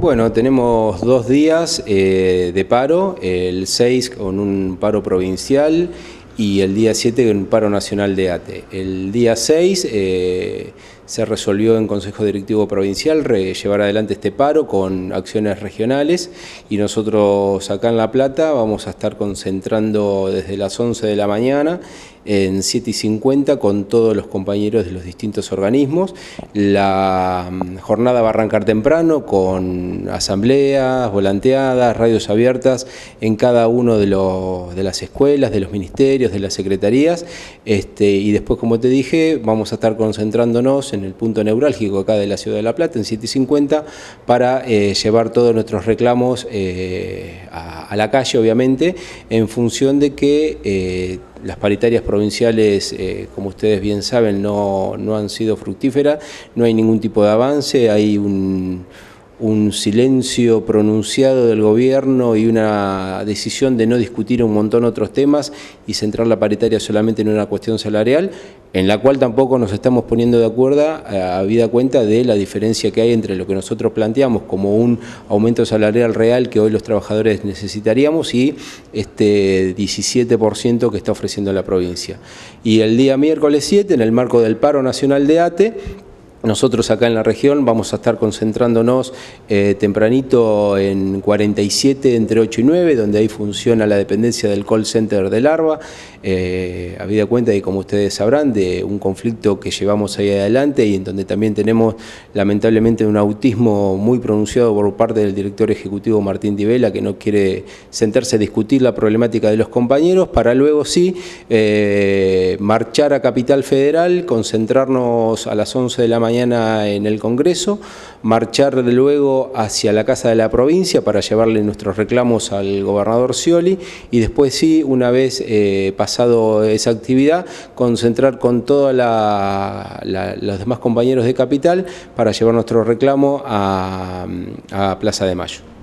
Bueno, tenemos dos días eh, de paro, el 6 con un paro provincial y el día 7 con un paro nacional de ATE. El día 6 eh, se resolvió en Consejo Directivo Provincial llevar adelante este paro con acciones regionales y nosotros acá en La Plata vamos a estar concentrando desde las 11 de la mañana en 7 y 50 con todos los compañeros de los distintos organismos. La mm, jornada va a arrancar temprano con asambleas, volanteadas, radios abiertas en cada uno de, los, de las escuelas, de los ministerios, de las secretarías este, y después, como te dije, vamos a estar concentrándonos en el punto neurálgico acá de la Ciudad de La Plata, en 7 y 50, para eh, llevar todos nuestros reclamos eh, a, la calle, obviamente, en función de que eh, las paritarias provinciales, como ustedes bien saben, no, no han sido fructíferas, no hay ningún tipo de avance, hay un un silencio pronunciado del gobierno y una decisión de no discutir un montón de otros temas y centrar la paritaria solamente en una cuestión salarial, en la cual tampoco nos estamos poniendo de acuerdo eh, a vida cuenta de la diferencia que hay entre lo que nosotros planteamos como un aumento salarial real que hoy los trabajadores necesitaríamos y este 17% que está ofreciendo la provincia. Y el día miércoles 7, en el marco del paro nacional de ATE, nosotros acá en la región vamos a estar concentrándonos eh, tempranito en 47 entre 8 y 9, donde ahí funciona la dependencia del call center del ARBA, eh, habida cuenta y como ustedes sabrán de un conflicto que llevamos ahí adelante y en donde también tenemos lamentablemente un autismo muy pronunciado por parte del director ejecutivo Martín Divela que no quiere sentarse a discutir la problemática de los compañeros para luego sí eh, marchar a Capital Federal, concentrarnos a las 11 de la mañana mañana en el Congreso, marchar luego hacia la Casa de la Provincia para llevarle nuestros reclamos al gobernador Scioli y después sí, una vez eh, pasado esa actividad, concentrar con todos los demás compañeros de Capital para llevar nuestro reclamo a Plaza de Mayo.